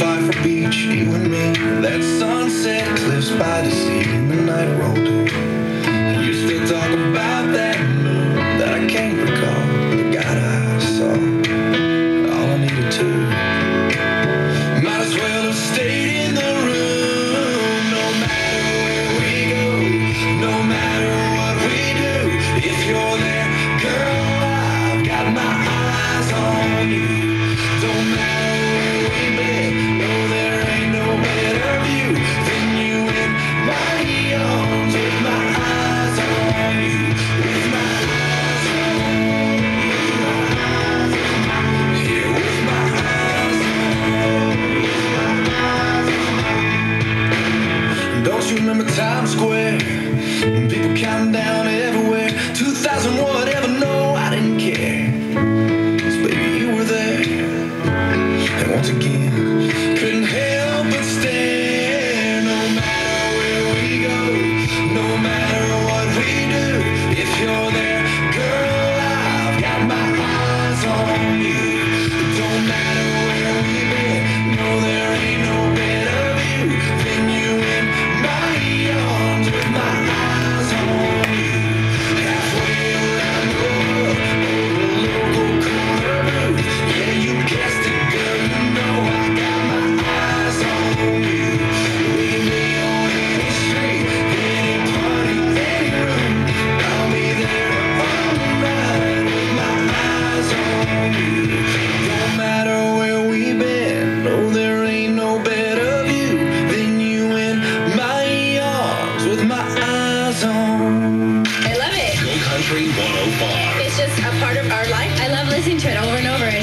Pfeiffer beach, you and me. That sunset cliffs by the sea.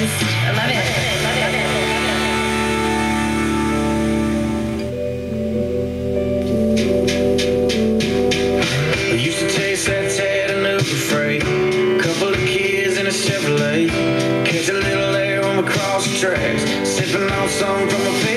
just, I love it. Love it, love it. Chevrolet, catch a little air on the cross tracks, sipping on some from a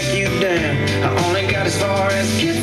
track you down. I only got as far as getting.